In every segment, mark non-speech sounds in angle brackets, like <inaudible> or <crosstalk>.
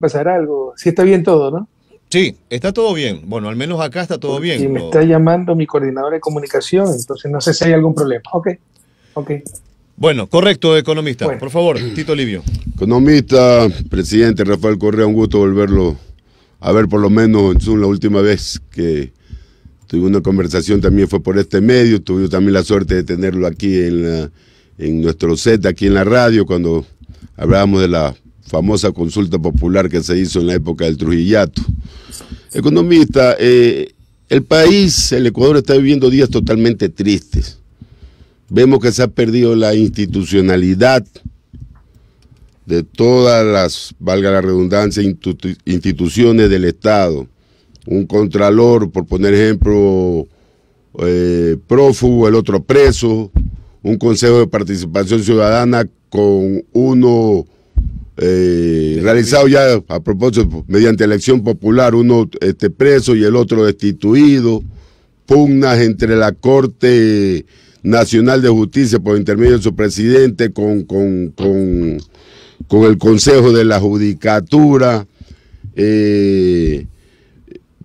pasar algo. Si está bien todo, ¿no? Sí, está todo bien. Bueno, al menos acá está todo bien. Y me está llamando mi coordinador de comunicación, entonces no sé si hay algún problema. Ok, ok. Bueno, correcto, economista. Por favor, Tito Livio. Economista, presidente Rafael Correa, un gusto volverlo a ver por lo menos en Zoom la última vez que tuve una conversación también fue por este medio, tuve también la suerte de tenerlo aquí en, en nuestro set, aquí en la radio, cuando hablábamos de la famosa consulta popular que se hizo en la época del Trujillato. Economista, eh, el país, el Ecuador está viviendo días totalmente tristes. Vemos que se ha perdido la institucionalidad de todas las, valga la redundancia, instituciones del Estado. Un contralor, por poner ejemplo, eh, prófugo, el otro preso, un consejo de participación ciudadana con uno eh, realizado ya a propósito mediante elección popular, uno este, preso y el otro destituido, pugnas entre la Corte Nacional de Justicia por intermedio de su presidente con, con, el Consejo de la Judicatura, eh,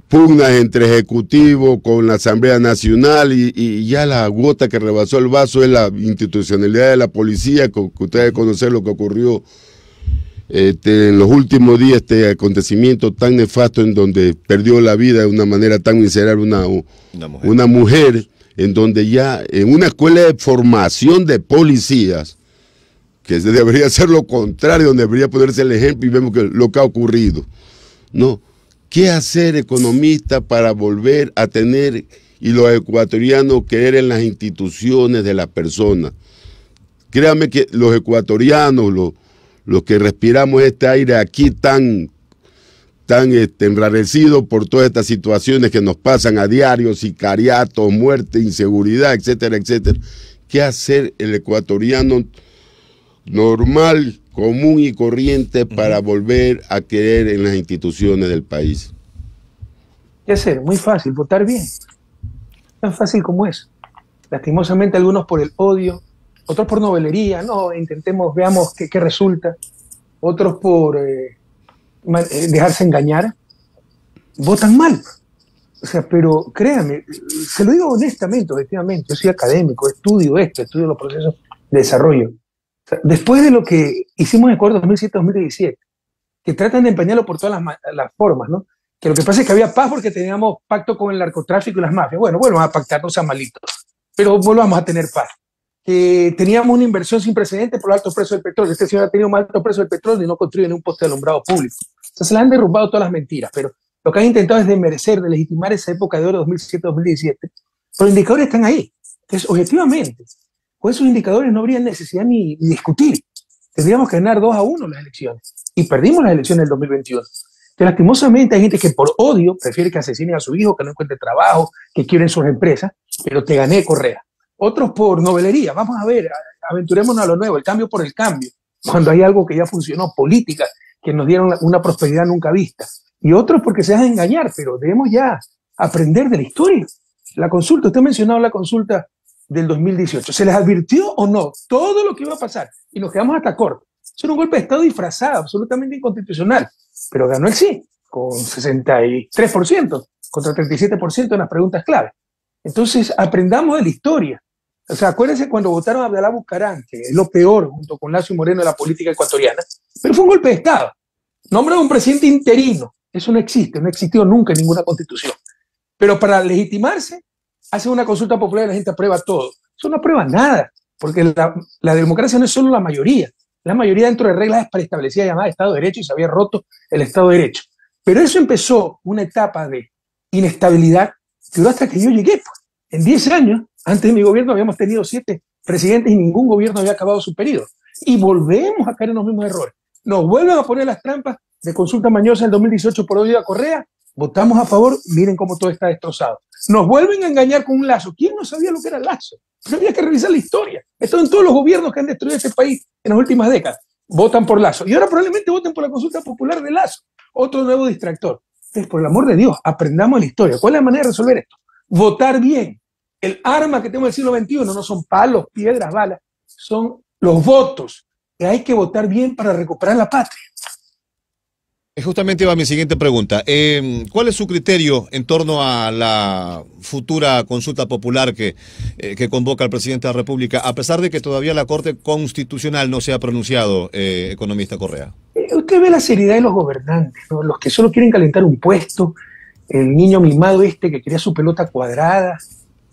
pugnas entre Ejecutivo con la Asamblea Nacional y, ya la gota que rebasó el vaso es la institucionalidad de la policía, que, que ustedes conocen lo que ocurrió este, en los últimos días este acontecimiento tan nefasto en donde perdió la vida de una manera tan miserable una, una, mujer. en donde ya en una escuela de formación de policías, que debería ser lo contrario, donde debería ponerse el ejemplo y vemos que lo que ha ocurrido. No, ¿qué hacer economista para volver a tener y los ecuatorianos creer en las instituciones de las personas? Créame que los ecuatorianos, los los que respiramos este aire aquí tan, tan este, enrarecido por todas estas situaciones que nos pasan a diario, sicariatos, muerte, inseguridad, etcétera, etcétera. ¿Qué hacer el ecuatoriano normal, común y corriente para volver a creer en las instituciones del país? ¿Qué hacer? Muy fácil, votar bien. Tan fácil como es. Lastimosamente algunos por el odio, otros por novelería, no, intentemos, veamos qué, resulta, otros por eh, eh, dejarse engañar, votan mal. O sea, pero créame, se lo digo honestamente, objetivamente, yo soy académico, estudio esto, estudio los procesos de desarrollo. después de lo que hicimos en acuerdo 2007-2017, que tratan de empañarlo por todas las, las, formas, ¿no? Que lo que pasa es que había paz porque teníamos pacto con el narcotráfico y las mafias. Bueno, volvamos a pactar, no sean malitos, pero volvamos a tener paz que teníamos una inversión sin precedentes por los altos precios del petróleo. Este señor ha tenido más altos precios del petróleo y no construye ni un poste de alumbrado público. O sea, se le han derrumbado todas las mentiras, pero lo que han intentado es desmerecer, de legitimar esa época de oro 2007-2017. Pero los indicadores están ahí. Entonces, objetivamente, con esos indicadores no habría necesidad ni, discutir. Tendríamos que ganar 2 a 1 las elecciones. Y perdimos las elecciones del 2021. Que lastimosamente hay gente que por odio prefiere que asesinen a su hijo, que no encuentre trabajo, que quieren sus empresas, pero te gané Correa otros por novelería. Vamos a ver, aventurémonos a lo nuevo, el cambio por el cambio, cuando hay algo que ya funcionó, política, que nos dieron una prosperidad nunca vista. Y otros porque se dejan engañar, pero debemos ya aprender de la historia. La consulta, usted ha mencionado la consulta del 2018. ¿Se les advirtió o no todo lo que iba a pasar? Y nos quedamos hasta corto. Es un golpe de Estado disfrazado, absolutamente inconstitucional. Pero ganó el sí, con 63% contra 37% en las preguntas clave. Entonces, aprendamos de la historia. O sea, acuérdense cuando votaron a Abdalá que es lo peor junto con Lacio Moreno de la política ecuatoriana, pero fue un golpe de Estado. Nombra un presidente interino. Eso no existe, no existió nunca en ninguna constitución. Pero para legitimarse, hace una consulta popular y la gente aprueba todo. Eso no aprueba nada, porque la, democracia no es solo la mayoría. La mayoría dentro de reglas preestablecidas llamada Estado de Derecho y se había roto el Estado de Derecho. Pero eso empezó una etapa de inestabilidad que duró hasta que yo llegué. Pues. En 10 años antes de mi gobierno habíamos tenido siete presidentes y ningún gobierno había acabado su periodo. Y volvemos a caer en los mismos errores. Nos vuelven a poner las trampas de consulta mañosa en 2018 por odio a Correa. Votamos a favor, miren cómo todo está destrozado. Nos vuelven a engañar con un lazo. ¿Quién no sabía lo que era lazo? Pero había que revisar la historia. Esto en todos los gobiernos que han destruido este país en las últimas décadas. Votan por lazo. Y ahora probablemente voten por la consulta popular de lazo. Otro nuevo distractor. Entonces, por el amor de Dios, aprendamos la historia. ¿Cuál es la manera de resolver esto? Votar bien, el arma que tenemos en el siglo XXI no son palos, piedras, balas, son los votos. Que hay que votar bien para recuperar la patria. Justamente va mi siguiente pregunta. Eh, ¿Cuál es su criterio en torno a la futura consulta popular que, eh, que, convoca el presidente de la República, a pesar de que todavía la Corte Constitucional no se ha pronunciado, eh, economista Correa? Usted ve la seriedad de los gobernantes, los que solo quieren calentar un puesto, el niño mimado este que quería su pelota cuadrada,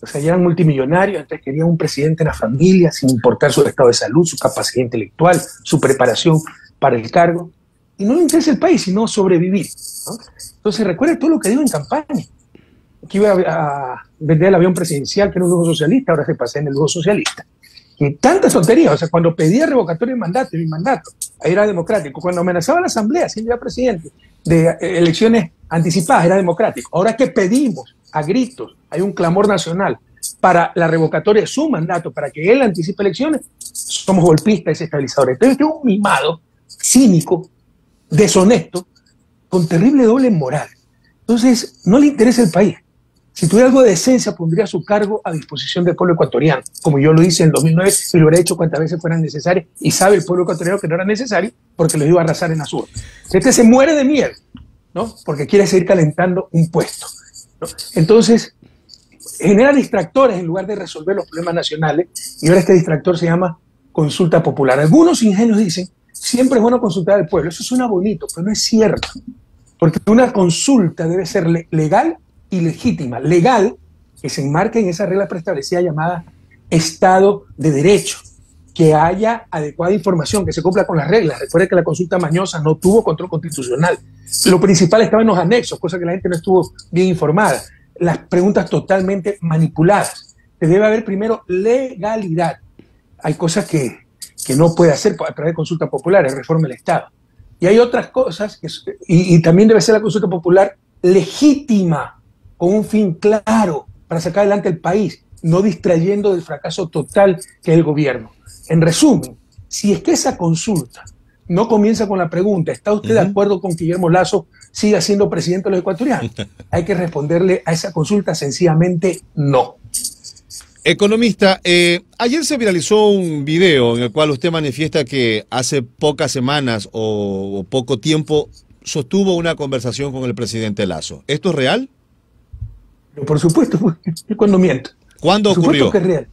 o sea, ya eran multimillonarios, entonces querían un presidente en la familia, sin importar su estado de salud, su capacidad intelectual, su preparación para el cargo y no interesa el país, sino sobrevivir. Entonces recuerde todo lo que dijo en campaña, que iba a, vender el avión presidencial, que era un lujo socialista, ahora se pasé en el lujo socialista. Y tanta tontería, o sea, cuando pedía revocatoria de mandato, mi mandato, ahí era democrático. Cuando amenazaba a la Asamblea, siendo ya presidente, de elecciones anticipadas, era democrático. Ahora que pedimos a gritos, hay un clamor nacional para la revocatoria de su mandato, para que él anticipe elecciones, somos golpistas y desestabilizadores. Entonces, este es un mimado, cínico, deshonesto, con terrible doble moral. Entonces, no le interesa el país. Si tuviera algo de decencia, pondría su cargo a disposición del pueblo ecuatoriano, como yo lo hice en 2009 y lo hubiera hecho cuantas veces fueran necesarias, y sabe el pueblo ecuatoriano que no era necesario porque lo iba a arrasar en Azul. Este se muere de miedo, ¿no? Porque quiere seguir calentando un puesto. Entonces, genera distractores en lugar de resolver los problemas nacionales, y ahora este distractor se llama consulta popular. Algunos ingenios dicen siempre es bueno consultar al pueblo. Eso suena bonito, pero no es cierto. Porque una consulta debe ser legal y legítima. Legal, que se enmarque en esa regla preestablecida llamada Estado de Derecho. Que haya adecuada información, que se cumpla con las reglas. Recuerde que la consulta mañosa no tuvo control constitucional. Lo principal estaba en los anexos, cosa que la gente no estuvo bien informada. Las preguntas totalmente manipuladas. Debe haber primero legalidad. Hay cosas que que no puede hacer a través de consulta popular, es reforma del Estado. Y hay otras cosas, y, también debe ser la consulta popular legítima, con un fin claro para sacar adelante el país, no distrayendo del fracaso total que es el gobierno. En resumen, si es que esa consulta no comienza con la pregunta, ¿está usted de acuerdo con que Guillermo Lazo siga siendo presidente de los ecuatorianos? <laughs> Hay que responderle a esa consulta sencillamente no. Economista, eh, ayer se viralizó un video en el cual usted manifiesta que hace pocas semanas o, poco tiempo sostuvo una conversación con el presidente Lazo. ¿Esto es real? por supuesto, <laughs> cuando miento. ¿Cuándo por ocurrió? que es real.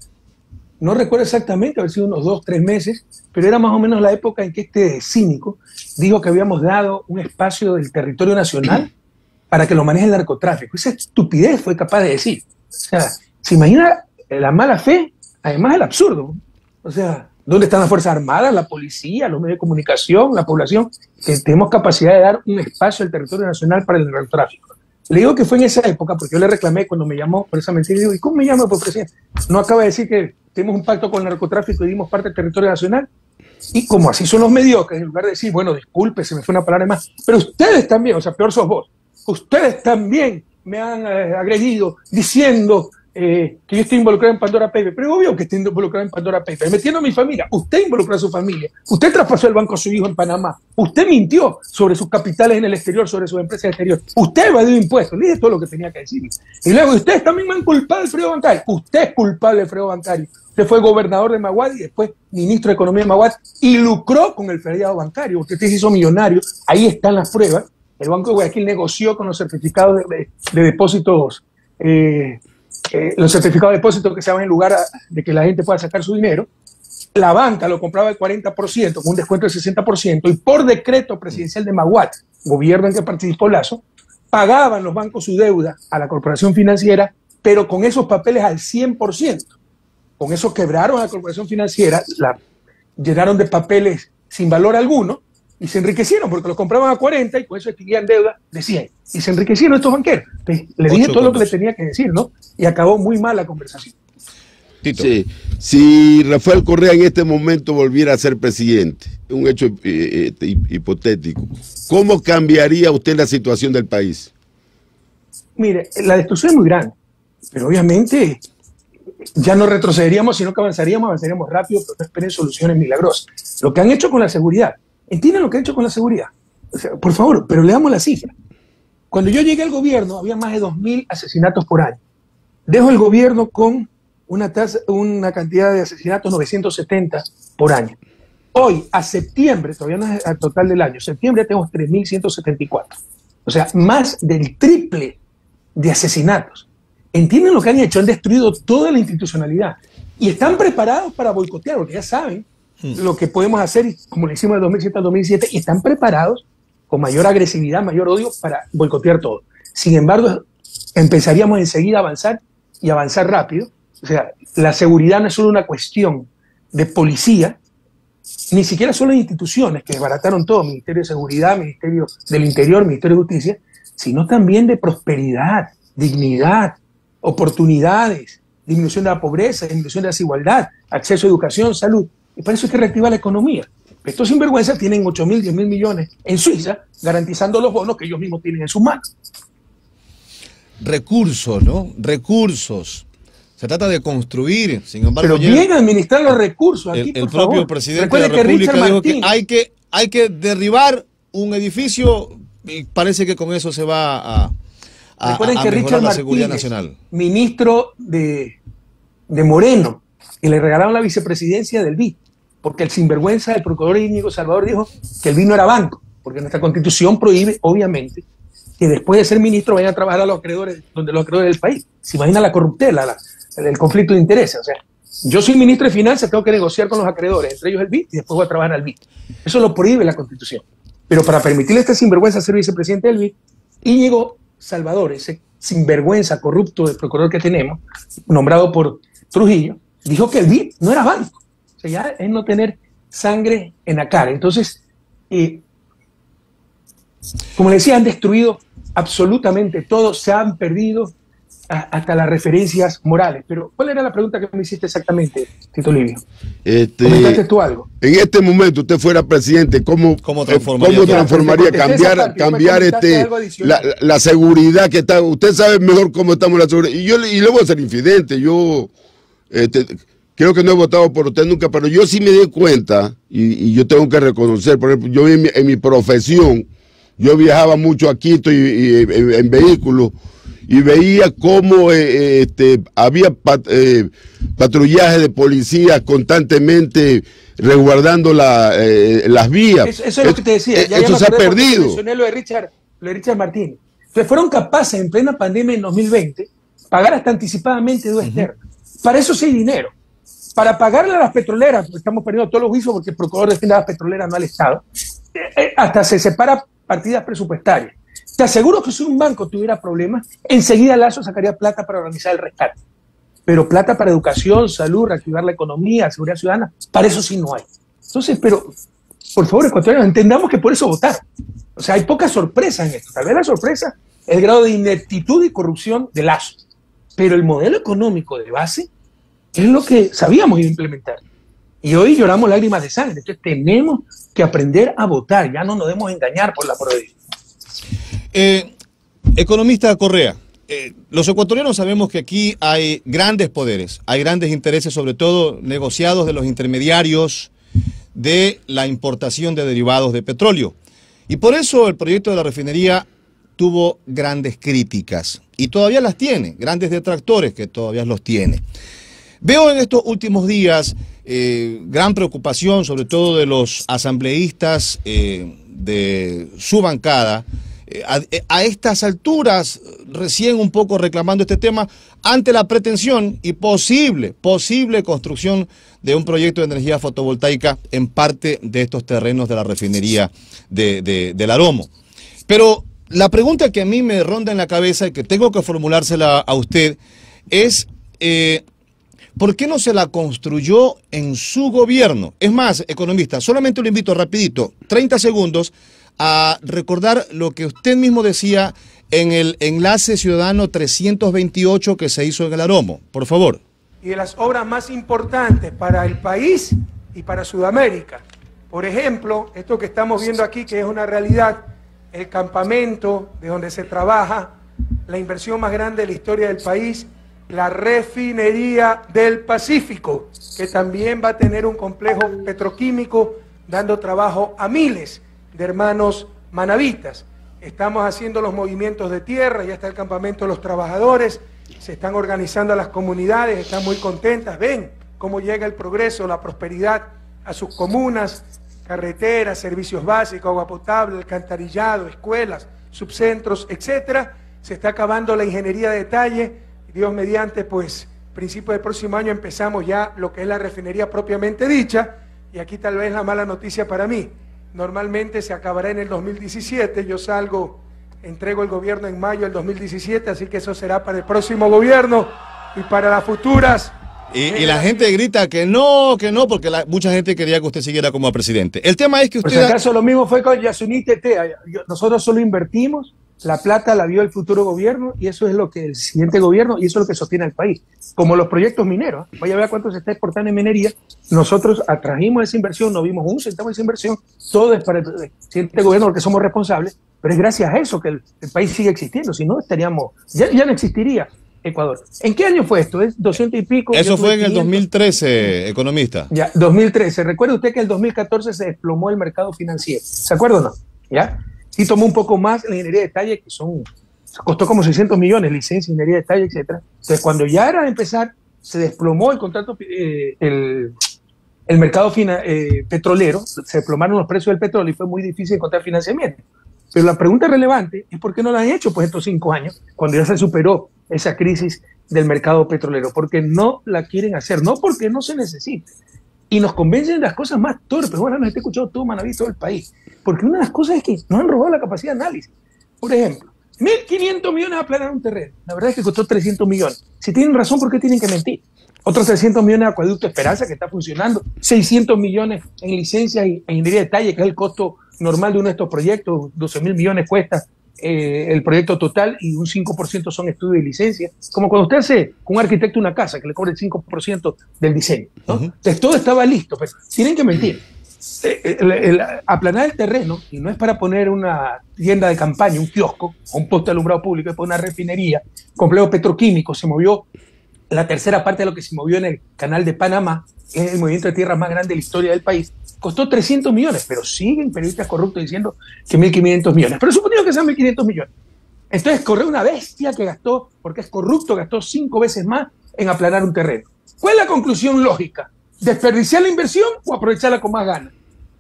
No recuerdo exactamente, haber sido unos dos, tres meses, pero era más o menos la época en que este cínico dijo que habíamos dado un espacio del territorio nacional <clears throat> para que lo maneje el narcotráfico. Esa estupidez fue capaz de decir. O sea, ¿se imagina la mala fe, además el absurdo. O sea, ¿dónde están las Fuerzas Armadas, la policía, los medios de comunicación, la población? Que tenemos capacidad de dar un espacio al territorio nacional para el narcotráfico. Le digo que fue en esa época, porque yo le reclamé cuando me llamó por esa mentira. Y digo, ¿y cómo me llama por presidente? No acaba de decir que tenemos un pacto con el narcotráfico y dimos parte del territorio nacional. Y como así son los mediocres, en lugar de decir, bueno, disculpe, se me fue una palabra más, pero ustedes también, o sea, peor sos vos, ustedes también me han eh, agredido diciendo eh, que yo estoy involucrado en Pandora Paper, pero obvio que estoy involucrado en Pandora Paper, metiendo a mi familia. Usted involucró a su familia, usted traspasó el banco a su hijo en Panamá, usted mintió sobre sus capitales en el exterior, sobre sus empresas exteriores, usted evadió impuestos, le dije todo lo que tenía que decir. Y luego ustedes también me han culpado del freo bancario, usted es culpable del freo bancario. Usted fue gobernador de Maguad y después ministro de Economía de Maguad y lucró con el feriado bancario, usted se hizo millonario, ahí están las pruebas. El Banco de Guayaquil negoció con los certificados de, depósitos eh, eh, los certificados de depósito que se daban en lugar de que la gente pueda sacar su dinero, la banca lo compraba al 40%, con un descuento del 60%, y por decreto presidencial de Maguat, gobierno en que participó Lazo, pagaban los bancos su deuda a la corporación financiera, pero con esos papeles al 100%. Con eso quebraron a la corporación financiera, llenaron de papeles sin valor alguno, y se enriquecieron porque los compraban a 40 y con eso adquirían deuda de 100. Y se enriquecieron estos banqueros. le dije todo lo que le tenía que decir, ¿no? Y acabó muy mal la conversación. Sí. Si Rafael Correa en este momento volviera a ser presidente, un hecho eh, eh, hipotético, ¿cómo cambiaría usted la situación del país? Mire, la destrucción es muy grande, pero obviamente ya no retrocederíamos, sino que avanzaríamos, avanzaríamos rápido, pero no esperen soluciones milagrosas. Lo que han hecho con la seguridad, ¿entienden lo que han hecho con la seguridad? por favor, pero le damos la cifra. Cuando yo llegué al gobierno había más de 2.000 asesinatos por año. Dejo el gobierno con una, tasa, una cantidad de asesinatos 970 por año. Hoy, a septiembre, todavía no es al total del año, septiembre tenemos 3.174. O sea, más del triple de asesinatos. ¿Entienden lo que han hecho? Han destruido toda la institucionalidad. Y están preparados para boicotear, porque ya saben. Lo que podemos hacer, como lo hicimos de 2007 al 2007, y están preparados con mayor agresividad, mayor odio para boicotear todo. Sin embargo, empezaríamos enseguida a avanzar y avanzar rápido. O sea, la seguridad no es solo una cuestión de policía, ni siquiera solo de instituciones que desbarataron todo, Ministerio de Seguridad, Ministerio del Interior, Ministerio de Justicia, sino también de prosperidad, dignidad, oportunidades, disminución de la pobreza, disminución de la desigualdad, acceso a educación, salud. Y para eso hay que reactivar la economía. Estos sinvergüenzas tienen 8 mil, 10 mil millones en Suiza, garantizando los bonos que ellos mismos tienen en sus manos. Recursos, ¿no? Recursos. Se trata de construir, sin embargo. Pero bien administrar los recursos. Aquí, el, propio presidente de la República dijo que hay, que hay que derribar un edificio y parece que con eso se va a, a, Recuerden que Richard la seguridad nacional. Ministro de, de Moreno, y le regalaron la vicepresidencia del BID porque el sinvergüenza del procurador Íñigo Salvador dijo que el BID no era banco, porque nuestra constitución prohíbe, obviamente, que después de ser ministro vayan a trabajar a los acreedores, donde los acreedores del país. Se imagina la corruptela, la, el conflicto de intereses. O sea, yo soy ministro de Finanzas, tengo que negociar con los acreedores, entre ellos el BID, y después voy a trabajar al BID. Eso lo prohíbe la Constitución. Pero para permitirle a este sinvergüenza ser vicepresidente del BID, Íñigo Salvador, ese sinvergüenza corrupto del procurador que tenemos, nombrado por Trujillo, dijo que el BID no era banco. O sea, ya es no tener sangre en la cara. Entonces, eh, como le decía, han destruido absolutamente todo, se han perdido hasta las referencias morales. Pero, ¿cuál era la pregunta que me hiciste exactamente, Tito Livio? Este, ¿Comentaste tú algo? En este momento, usted fuera presidente, ¿cómo, ¿Cómo transformaría, cambiar, cambiar este, la, seguridad que está? Usted sabe mejor cómo estamos la seguridad. Y yo y le voy a ser infidente. Yo este, creo que no he votado por usted nunca, pero yo sí me di cuenta, y, yo tengo que reconocer, por ejemplo, yo en mi, profesión, yo viajaba mucho a Quito y, en vehículos y veía cómo eh, eh, este, había eh, patrullaje de policías constantemente resguardando las vías. Eso, es lo que te decía. eso se ha perdido. Mencioné lo de Richard, lo de Richard Martínez. Entonces fueron capaces en plena pandemia en 2020 pagar hasta anticipadamente dos uh Para eso sí hay dinero. Para pagarle a las petroleras, porque estamos perdiendo todos los juicios porque el procurador defiende a las petroleras, no al Estado, hasta se separa partidas presupuestarias. Te aseguro que si un banco tuviera problemas, enseguida Lazo sacaría plata para organizar el rescate. Pero plata para educación, salud, reactivar la economía, seguridad ciudadana, para eso sí no hay. Entonces, pero, por favor, ecuatorianos, entendamos que por eso votar. O sea, hay poca sorpresa en esto. Tal vez la sorpresa es el grado de ineptitud y corrupción de Lazo. Pero el modelo económico de base es lo que sabíamos implementar. Y hoy lloramos lágrimas de sangre. Entonces tenemos que aprender a votar. Ya no nos debemos engañar por la prohibición. Eh, economista Correa, eh, los ecuatorianos sabemos que aquí hay grandes poderes, hay grandes intereses, sobre todo negociados de los intermediarios de la importación de derivados de petróleo. Y por eso el proyecto de la refinería tuvo grandes críticas y todavía las tiene, grandes detractores que todavía los tiene. Veo en estos últimos días eh, gran preocupación, sobre todo de los asambleístas de su bancada, eh, eh, a, estas alturas, recién un poco reclamando este tema, ante la pretensión y posible, posible construcción de un proyecto de energía fotovoltaica en parte de estos terrenos de la refinería de, del Aromo. Pero la pregunta que a mí me ronda en la cabeza y que tengo que formulársela a usted es... Eh, ¿Por qué no se la construyó en su gobierno? Es más, economista, solamente lo invito rapidito, 30 segundos, a recordar lo que usted mismo decía en el enlace ciudadano 328 que se hizo en el Aromo. Por favor. Y de las obras más importantes para el país y para Sudamérica. Por ejemplo, esto que estamos viendo aquí, que es una realidad, el campamento de donde se trabaja, la inversión más grande de la historia del país, la refinería del Pacífico, que también va a tener un complejo petroquímico dando trabajo a miles de hermanos manavitas. Estamos haciendo los movimientos de tierra, ya está el campamento de los trabajadores, se están organizando las comunidades, están muy contentas, ven cómo llega el progreso, la prosperidad a sus comunas, carreteras, servicios básicos, agua potable, alcantarillado, escuelas, subcentros, etcétera. Se está acabando la ingeniería de detalle. Dios mediante, pues, principio del próximo año empezamos ya lo que es la refinería propiamente dicha. Y aquí tal vez la mala noticia para mí. Normalmente se acabará en el 2017. Yo salgo, entrego el gobierno en mayo del 2017, así que eso será para el próximo gobierno y para las futuras y, la gente grita que no, que no, porque mucha gente quería que usted siguiera como presidente. El tema es que usted... Si acaso lo mismo fue con Yasuní Tetea. Nosotros solo invertimos, la plata la vio el futuro gobierno y eso es lo que el siguiente gobierno y eso es lo que sostiene al país. Como los proyectos mineros. Vaya a ver cuánto se está exportando en minería. Nosotros atrajimos esa inversión, no vimos un centavo de esa inversión. Todo es para el siguiente gobierno porque somos responsables. Pero es gracias a eso que el, país sigue existiendo. Si no, estaríamos... ya, ya no existiría Ecuador. ¿En qué año fue esto? ¿Es 200 y pico? Eso fue en el 2013, economista. Ya, 2013. Recuerde usted que el 2014 se desplomó el mercado financiero. ¿Se acuerda o no? ¿Ya? Y tomó un poco más la ingeniería de detalle, que son, costó como 600 millones, licencia, ingeniería de detalle, etc. Entonces, cuando ya era de empezar, se desplomó el contrato, eh, el, el, mercado eh, petrolero, se desplomaron los precios del petróleo y fue muy difícil encontrar financiamiento. Pero la pregunta relevante es por qué no lo han hecho pues estos cinco años, cuando ya se superó esa crisis del mercado petrolero, porque no la quieren hacer, no porque no se necesite. Y nos convencen de las cosas más torpes. Bueno, nos he escuchado todo Manaví, todo el país. Porque una de las cosas es que nos han robado la capacidad de análisis. Por ejemplo, 1.500 millones a planear un terreno. La verdad es que costó 300 millones. Si tienen razón, ¿por qué tienen que mentir? Otros 300 millones de Acueducto Esperanza, que está funcionando. 600 millones en licencias y en ingeniería de detalle, que es el costo normal de uno de estos proyectos. 12 mil millones cuesta eh, el proyecto total y un 5% son estudios y licencias. Como cuando usted hace con un arquitecto una casa que le cobre el 5% del diseño. Entonces todo estaba listo, pero tienen que mentir. Eh, el, aplanar el terreno, y no es para poner una tienda de campaña, un kiosco, o un poste alumbrado público, es para una refinería, complejo petroquímico, se movió la tercera parte de lo que se movió en el canal de Panamá, es el movimiento de tierras más grande de la historia del país, costó 300 millones, pero siguen periodistas corruptos diciendo que 1.500 millones. Pero suponiendo que sean 1.500 millones. Entonces corre una bestia que gastó, porque es corrupto, gastó cinco veces más en aplanar un terreno. ¿Cuál es la conclusión lógica? ¿Desperdiciar la inversión o aprovecharla con más ganas?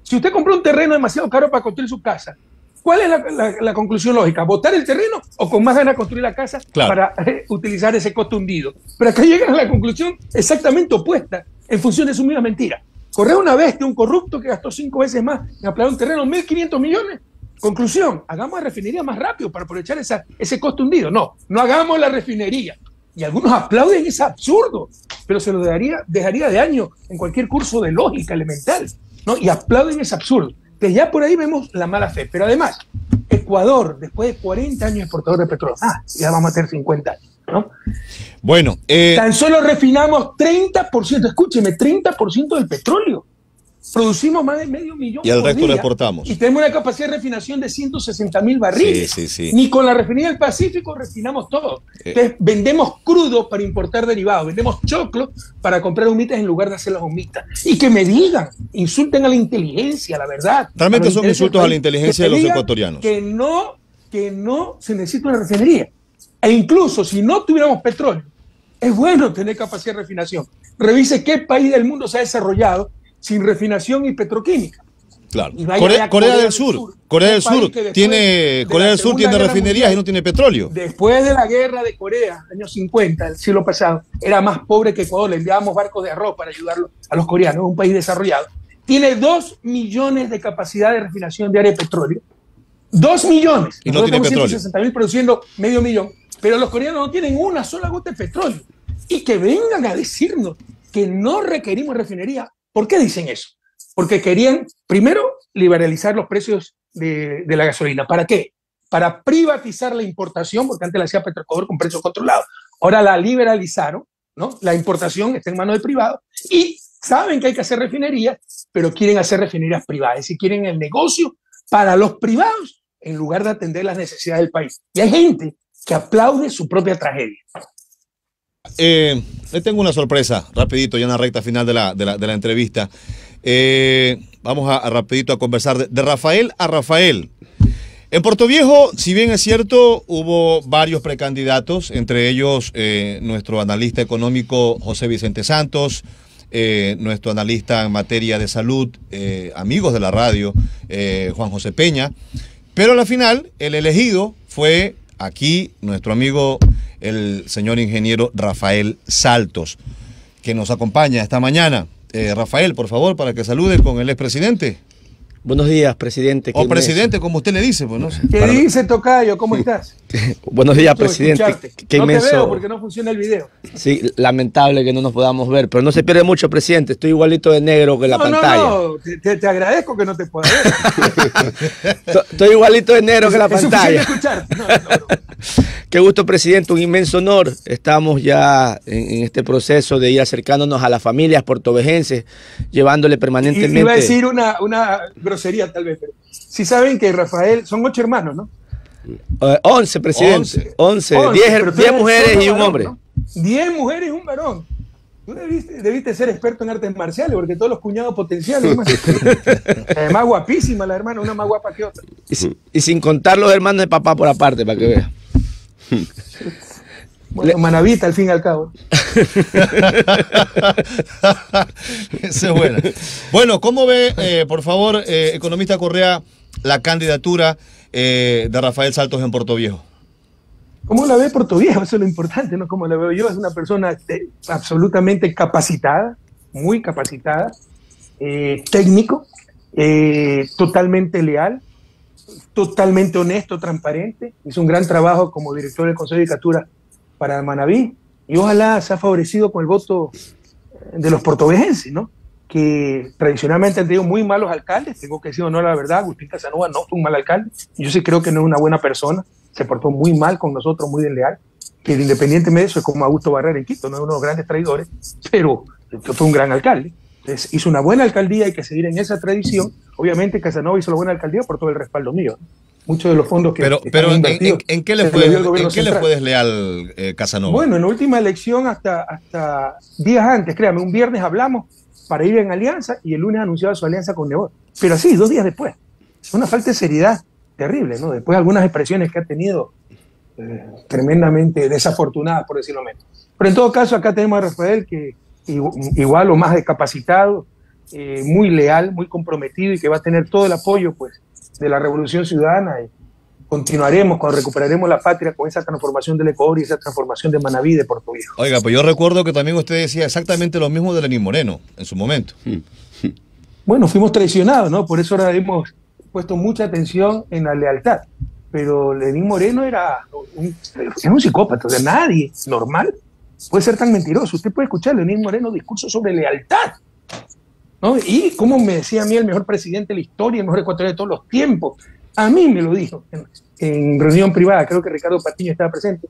Si usted compró un terreno demasiado caro para construir su casa, ¿cuál es la, conclusión lógica? ¿Votar el terreno o con más ganas construir la casa para eh, utilizar ese costo hundido? Pero acá llegan a la conclusión exactamente opuesta en función de su misma mentira. Correr una bestia, un corrupto que gastó cinco veces más en aplanar un terreno, 1.500 millones. Conclusión, hagamos la refinería más rápido para aprovechar ese costo hundido. No, no hagamos la refinería. Y algunos aplauden, es absurdo, pero se lo dejaría, de año en cualquier curso de lógica elemental. ¿no? Y aplauden, es absurdo. Que ya por ahí vemos la mala fe. Pero además, Ecuador, después de 40 años exportador de petróleo, ah, ya vamos a tener 50 años. ¿no? Bueno, eh, tan solo refinamos 30%, escúcheme, 30% del petróleo. Producimos más de medio millón. Y el resto lo exportamos. Y tenemos una capacidad de refinación de 160 mil barriles. Sí, sí, sí. Ni con la refinería del Pacífico refinamos todo. Eh. Entonces, vendemos crudo para importar derivados, vendemos choclo para comprar humitas en lugar de hacer las humitas. Y que me digan, insulten a la inteligencia, la verdad. Realmente son insultos a la inteligencia de los ecuatorianos. Que no, que no se necesita una refinería. E incluso si no tuviéramos petróleo, es bueno tener capacidad de refinación. Revise qué país del mundo se ha desarrollado sin refinación y petroquímica. Claro. Corea, del Sur. Corea del Sur tiene Corea del Sur tiene refinerías y no tiene petróleo. Después de la guerra de Corea, años 50, el siglo pasado, era más pobre que Ecuador. Le enviábamos barcos de arroz para ayudarlo a los coreanos, un país desarrollado. Tiene dos millones de capacidad de refinación diaria de petróleo. Dos millones. Y no tiene petróleo. mil produciendo medio millón. Pero los coreanos no tienen una sola gota de petróleo. Y que vengan a decirnos que no requerimos refinería. ¿Por qué dicen eso? Porque querían, primero, liberalizar los precios de, la gasolina. ¿Para qué? Para privatizar la importación, porque antes la hacía Petroecuador con precios controlados. Ahora la liberalizaron, ¿no? La importación está en manos del privado y saben que hay que hacer refinerías, pero quieren hacer refinerías privadas. Y quieren el negocio para los privados en lugar de atender las necesidades del país. Y hay gente que aplaude su propia tragedia. Eh, le tengo una sorpresa, rapidito, ya en la recta final de la, entrevista. Eh, vamos a, rapidito a conversar de, Rafael a Rafael. En Puerto Viejo, si bien es cierto, hubo varios precandidatos, entre ellos eh, nuestro analista económico José Vicente Santos, nuestro analista en materia de salud, amigos de la radio, Juan José Peña. Pero a la final, el elegido fue aquí nuestro amigo, el señor ingeniero Rafael Saltos, que nos acompaña esta mañana. Rafael, por favor, para que salude con el expresidente. Buenos días, presidente. O presidente, como usted le dice. Pues, no ¿Qué dice, Tocayo? ¿Cómo estás? <laughs> Buenos días, presidente. Qué no te veo porque no funciona el video. Sí, lamentable que no nos podamos ver, pero no se pierde mucho, presidente. Estoy igualito de negro que la pantalla. No, no, te, te, agradezco que no te pueda ver. <laughs> Estoy igualito de negro que la pantalla. Escucharte. <laughs> No, Qué gusto, presidente. Un inmenso honor. Estamos ya en, este proceso de ir acercándonos a las familias portovejenses, llevándole permanentemente. Iba a decir una, una grosería tal vez, pero si saben que Rafael, son ocho hermanos, ¿no? Uh, once, presidente. Once. Diez, mujeres y un hombre. Diez mujeres y un varón. Tú debiste, ser experto en artes marciales, porque todos los cuñados potenciales. <laughs> Además, guapísima la hermana, una más guapa que otra. Y, sin contar los hermanos de papá por aparte, para que vea. <laughs> Bueno, manavita al fin y al cabo. <laughs> Esa es buena. Bueno, ¿cómo ve, eh, por favor, eh, economista Correa, la candidatura eh, de Rafael Saltos en Puerto Viejo? ¿Cómo la ve Puerto Viejo? Eso es lo importante, ¿no? Como la veo yo, es una persona absolutamente capacitada, muy capacitada, técnico, totalmente leal, totalmente honesto, transparente. Hizo un gran trabajo como director del Consejo de Judicatura para Manaví y ojalá se ha favorecido con el voto de los portovejenses, ¿no? que tradicionalmente han tenido muy malos alcaldes, tengo que decir no la verdad, Agustín Casanova no fue un mal alcalde, yo sí creo que no es una buena persona, se portó muy mal con nosotros, muy desleal, que independientemente de eso es como Augusto Barrera en Quito, no es uno de los grandes traidores, pero fue un gran alcalde. Entonces hizo una buena alcaldía, hay que seguir en esa tradición. Obviamente Casanova hizo la buena alcaldía por todo el respaldo mío muchos de los fondos que. Pero, pero ¿en, qué le fue, ¿en qué le fue desleal eh, Casanova? Bueno, en la última elección, hasta, hasta días antes, créame, un viernes hablamos para ir en alianza y el lunes anunciaba su alianza con Nebot. Pero así, dos días después. Es una falta de seriedad terrible, ¿no? Después de algunas expresiones que ha tenido eh, tremendamente desafortunadas, por decirlo menos. Pero en todo caso, acá tenemos a Rafael, que igual o más discapacitado, eh, muy leal, muy comprometido y que va a tener todo el apoyo, pues, de la Revolución Ciudadana y continuaremos cuando recuperaremos la patria con esa transformación del Ecuador y esa transformación de Manaví de Puerto Viejo. Oiga, pues yo recuerdo que también usted decía exactamente lo mismo de Lenín Moreno en su momento. Bueno, fuimos traicionados, ¿no? Por eso ahora hemos puesto mucha atención en la lealtad. Pero Lenín Moreno era un, era un psicópata, o sea, nadie normal puede ser tan mentiroso. Usted puede escuchar a Lenín Moreno discursos sobre lealtad. Y como me decía a mí el mejor presidente de la historia, el mejor ecuatoriano de todos los tiempos, a mí me lo dijo en, reunión privada, creo que Ricardo Patiño estaba presente.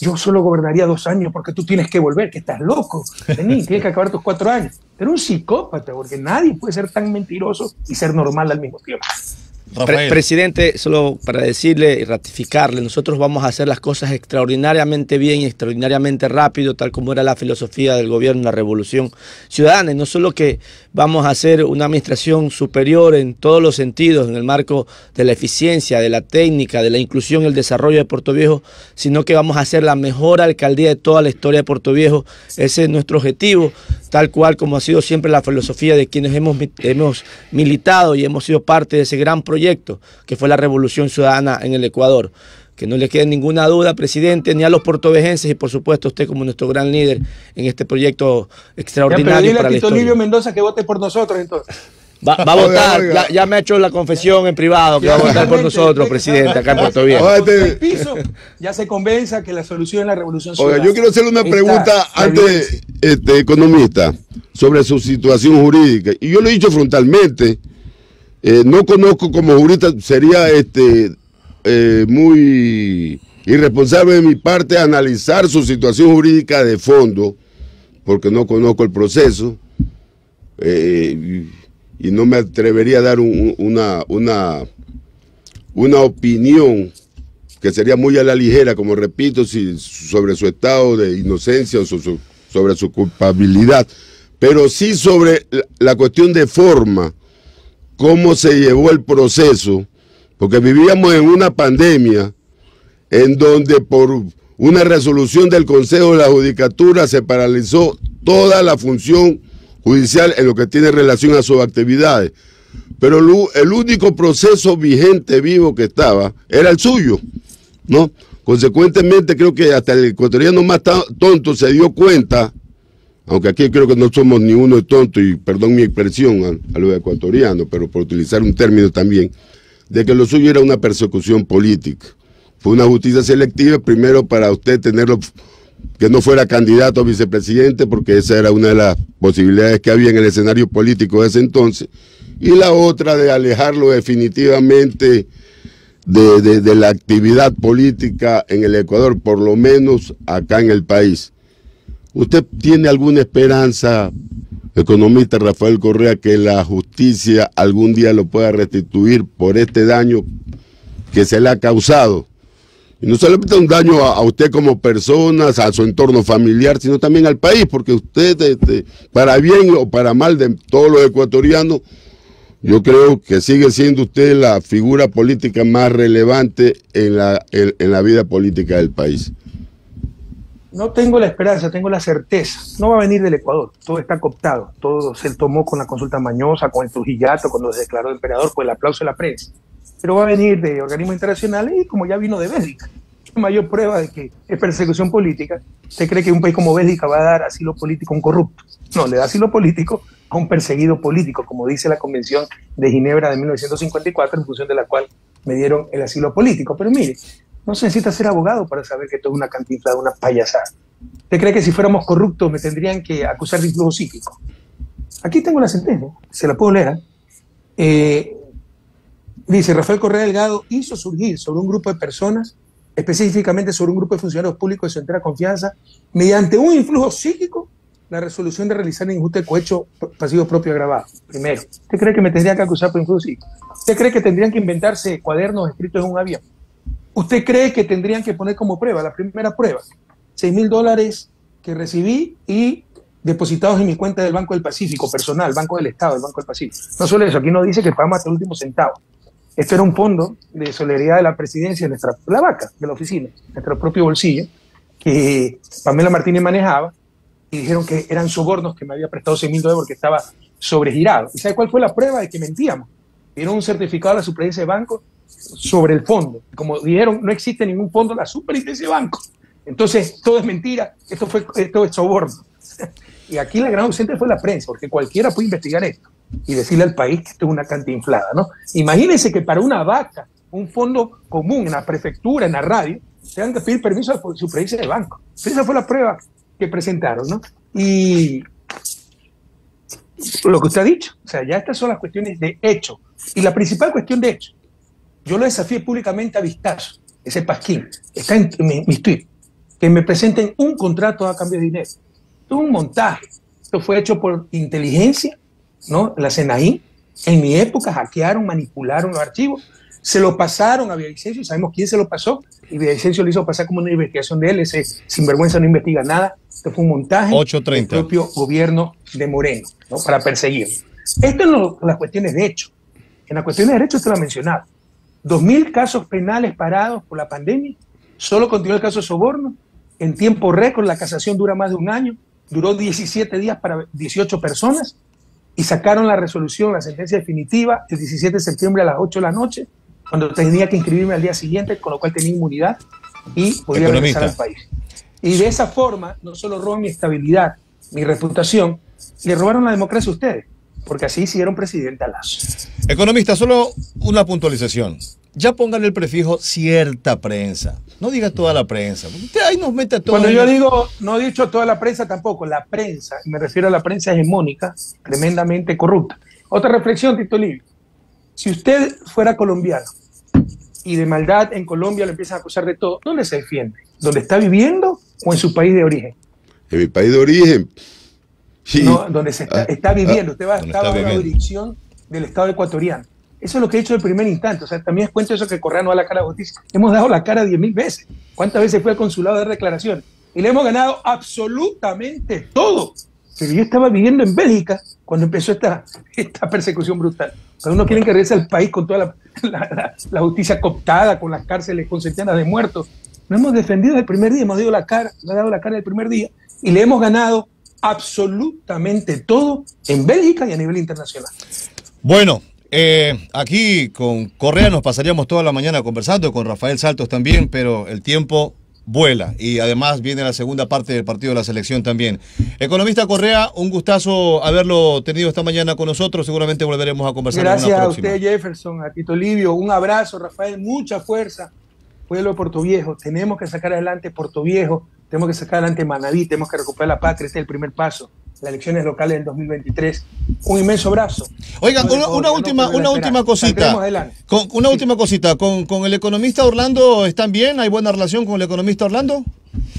Yo solo gobernaría dos años porque tú tienes que volver, que estás loco. <laughs> tienes que acabar tus cuatro años. Pero un psicópata, porque nadie puede ser tan mentiroso y ser normal al mismo tiempo presidente, solo para decirle y ratificarle, nosotros vamos a hacer las cosas extraordinariamente bien y extraordinariamente rápido, tal como era la filosofía del gobierno, la revolución ciudadana. No solo que vamos a hacer una administración superior en todos los sentidos, en el marco de la eficiencia, de la técnica, de la inclusión y el desarrollo de Puerto Viejo, sino que vamos a hacer la mejor alcaldía de toda la historia de Puerto Viejo. Ese es nuestro objetivo, tal cual como ha sido siempre la filosofía de quienes hemos, hemos militado y hemos sido parte de ese gran proyecto que fue la revolución ciudadana en el Ecuador. Que no le quede ninguna duda, presidente, ni a los portovejenses y por supuesto usted como nuestro gran líder en este proyecto extraordinario. Ya, para a Tito Livio Mendoza que vote por nosotros entonces. Va, a votar, Ya, me ha hecho la confesión en privado que va a votar por nosotros, presidente, acá en Puerto Viejo. ya se convenza que la solución es la revolución ciudadana. Oiga, yo quiero hacerle una pregunta antes, este, economista, sobre su situación jurídica. Y yo lo he dicho frontalmente, eh, no conozco como jurista, sería este eh, muy irresponsable de mi parte analizar su situación jurídica de fondo, porque no conozco el proceso eh, y, no me atrevería a dar una, una, una opinión que sería muy a la ligera, como repito, sobre su estado de inocencia o sobre su culpabilidad, pero sí sobre la cuestión de forma cómo se llevó el proceso, porque vivíamos en una pandemia en donde por una resolución del Consejo de la Judicatura se paralizó toda la función judicial en lo que tiene relación a sus actividades. Pero el único proceso vigente vivo que estaba era el suyo, ¿no? Consecuentemente, creo que hasta el ecuatoriano más tonto se dio cuenta, aunque aquí creo que no somos ni uno tonto, y perdón mi expresión a, a los ecuatorianos, pero por utilizar un término también, de que lo suyo era una persecución política. Fue una justicia selectiva, primero para usted tenerlo, que no fuera candidato a vicepresidente, porque esa era una de las posibilidades que había en el escenario político de ese entonces, y la otra de alejarlo definitivamente de, la actividad política en el Ecuador, por lo menos acá en el país. ¿Usted tiene alguna esperanza, economista Rafael Correa, que la justicia algún día lo pueda restituir por este daño que se le ha causado? Y no solamente un daño a, usted como persona, a su entorno familiar, sino también al país, porque usted, este, para bien o para mal de todos los ecuatorianos, yo creo que sigue siendo usted la figura política más relevante en la, en, la vida política del país. No tengo la esperanza, tengo la certeza. No va a venir del Ecuador, todo está cooptado, todo se tomó con la consulta mañosa, con el Trujillato, cuando se declaró emperador, pues el aplauso de la prensa. Pero va a venir de organismos internacionales y como ya vino de Bélgica. Mayor prueba de que es persecución política. ¿Usted cree que un país como Bélgica va a dar asilo político a un corrupto? No, le da asilo político a un perseguido político, como dice la Convención de Ginebra de 1954, en función de la cual me dieron el asilo político. Pero mire, no se necesita ser abogado para saber que esto es una cantinflada, una payasada. ¿Usted cree que si fuéramos corruptos me tendrían que acusar de influjo psíquico? Aquí tengo la sentencia, se la puedo leer. ¿eh? Dice, Rafael Correa Delgado hizo surgir sobre un grupo de personas, específicamente sobre un grupo de funcionarios públicos de su entera confianza, mediante un influjo psíquico, la resolución de realizar injusto cohecho pasivo propio agravado. Primero, ¿usted cree que me tendrían que acusar por influjo ¿Usted cree que tendrían que inventarse cuadernos escritos en un avión? ¿Usted cree que tendrían que poner como prueba, la primera prueba, 6 mil dólares que recibí y depositados en mi cuenta del Banco del Pacífico, personal, Banco del Estado, el Banco del Pacífico? No solo eso, aquí no dice que pagamos hasta el último centavo. Esto era un fondo de solidaridad de la presidencia, nuestra, la vaca de la oficina, nuestro propio bolsillo, que Pamela Martínez manejaba y dijeron que eran sobornos que me había prestado 6 mil dólares porque estaba sobregirado. ¿Y sabe cuál fue la prueba de que mentíamos? Dieron un certificado a la superintendencia de banco sobre el fondo. Como dijeron, no existe ningún fondo en la superintendencia de banco. Entonces, todo es mentira, esto, fue, esto es soborno. <laughs> y aquí la gran ausente fue la prensa, porque cualquiera puede investigar esto y decirle al país que esto es una cantinflada, ¿no? Imagínense que para una vaca, un fondo común en la prefectura, en la radio, tengan que pedir permiso a la superintendencia de banco. Esa fue la prueba que presentaron, ¿no? Y lo que usted ha dicho, o sea, ya estas son las cuestiones de hecho. Y la principal cuestión de hecho, yo lo desafié públicamente a Vistazo, ese pasquín, está en, mis tweets, que me presenten un contrato a cambio de dinero. Esto es un montaje. Esto fue hecho por inteligencia, ¿no? La CNAI. En mi época hackearon, manipularon los archivos se lo pasaron a Villavicencio sabemos quién se lo pasó. Y Villavicencio lo hizo pasar como una investigación de él. Ese sinvergüenza no investiga nada. Esto fue un montaje del propio gobierno de Moreno ¿no? para perseguirlo. Esto es las cuestiones de hecho. En las cuestiones de derecho usted lo ha mencionado. Dos mil casos penales parados por la pandemia. Solo continuó el caso de soborno. En tiempo récord, la casación dura más de un año. Duró 17 días para 18 personas. Y sacaron la resolución, la sentencia definitiva, el 17 de septiembre a las 8 de la noche cuando tenía que inscribirme al día siguiente, con lo cual tenía inmunidad y podía regresar al país. Y de esa forma, no solo roban mi estabilidad, mi reputación, le robaron la democracia a ustedes, porque así hicieron presidente a Lazo. Economista, solo una puntualización. Ya póngale el prefijo cierta prensa. No diga toda la prensa. Usted ahí nos mete a todo. Cuando yo digo, no he dicho toda la prensa tampoco, la prensa, me refiero a la prensa hegemónica, tremendamente corrupta. Otra reflexión, Tito Livio. Si usted fuera colombiano y de maldad en Colombia lo empiezan a acusar de todo, ¿dónde se defiende? ¿Dónde está viviendo o en su país de origen? En mi país de origen. No, donde se está, ah, viviendo. Ah, Usted va a estar bajo la jurisdicción del Estado ecuatoriano. Eso es lo que he dicho el primer instante. O sea, también es cuento eso que Correa no da la cara a justicia. Hemos dado la cara diez mil veces. ¿Cuántas veces fue al consulado de declaraciones? Y le hemos ganado absolutamente todo. Pero yo estaba viviendo en Bélgica cuando empezó esta, <laughs> esta persecución brutal. Cuando uno quiere que regrese al país con toda <laughs> la, justicia cooptada, con las cárceles con centenas de muertos. Nos hemos defendido desde el primer día, hemos dado la cara, le ha dado la cara el primer día y le hemos ganado absolutamente todo en Bélgica y a nivel internacional. Bueno, eh, aquí con Correa nos pasaríamos toda la mañana conversando, con Rafael Saltos también, pero el tiempo vuela y además viene la segunda parte del partido de la selección también. Economista Correa, un gustazo haberlo tenido esta mañana con nosotros, seguramente volveremos a conversar. Gracias a usted Jefferson, a Tito Livio, un abrazo Rafael, mucha fuerza, pueblo de Puerto Viejo, tenemos que sacar adelante Puerto Viejo, tenemos que sacar adelante Manaví, tenemos que recuperar la patria, este es el primer paso las elecciones locales del 2023. Un inmenso abrazo. Oigan, una, última, una última cosita. Con, una última cosita. ¿Con, ¿Con, el economista Orlando están bien? ¿Hay buena relación con el economista Orlando?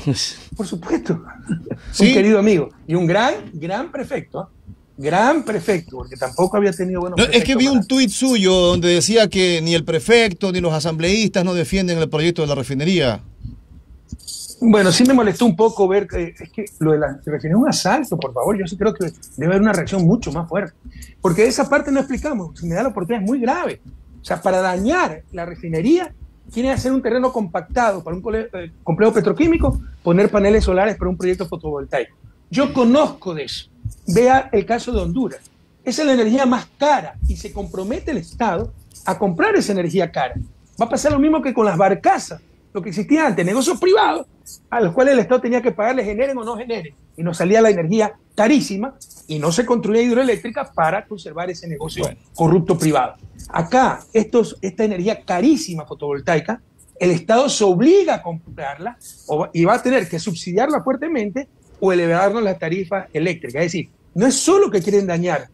<laughs> Por supuesto. <laughs> ¿Sí? Un querido amigo. Y un gran, gran prefecto. Gran prefecto, porque tampoco había tenido buenos no, Es que vi un tuit suyo donde decía que ni el prefecto ni los asambleístas no defienden el proyecto de la refinería. Bueno, sí me molestó un poco ver que es que lo de la refinería es un asalto, por favor. Yo sí creo que debe haber una reacción mucho más fuerte. Porque esa parte no explicamos. Si me da la oportunidad, es muy grave. O sea, para dañar la refinería, quiere hacer un terreno compactado para un eh, complejo petroquímico, poner paneles solares para un proyecto fotovoltaico. Yo conozco de eso. Vea el caso de Honduras. Esa es la energía más cara y se compromete el Estado a comprar esa energía cara. Va a pasar lo mismo que con las barcazas lo que existía antes, negocios privados, a los cuales el Estado tenía que pagarle generen o no generen, y nos salía la energía carísima y no se construía hidroeléctrica para conservar ese negocio corrupto privado. Acá, estos, esta energía carísima fotovoltaica, el Estado se obliga a comprarla y va a tener que subsidiarla fuertemente o elevarnos la tarifa eléctrica. Es decir, no es solo que quieren dañar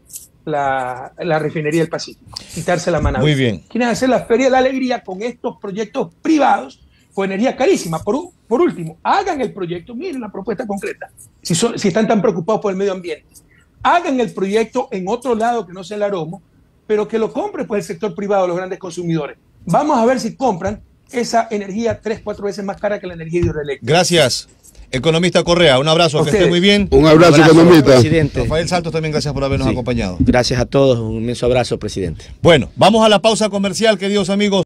la, refinería del Pacífico, quitarse la mano. Muy bien. Quieren hacer la Feria de la Alegría con estos proyectos privados energía carísima. Por, por último, hagan el proyecto, miren la propuesta concreta, si, si están tan preocupados por el medio ambiente. Hagan el proyecto en otro lado que no sea el aromo, pero que lo compre pues el sector privado, los grandes consumidores. Vamos a ver si compran esa energía tres, cuatro veces más cara que la energía hidroeléctrica. Gracias. Economista Correa, un abrazo, que esté muy bien. Un abrazo, economista. Presidente. Rafael Saltos, también gracias por habernos acompañado. Gracias a todos, un inmenso abrazo, presidente. Bueno, vamos a la pausa comercial, queridos amigos.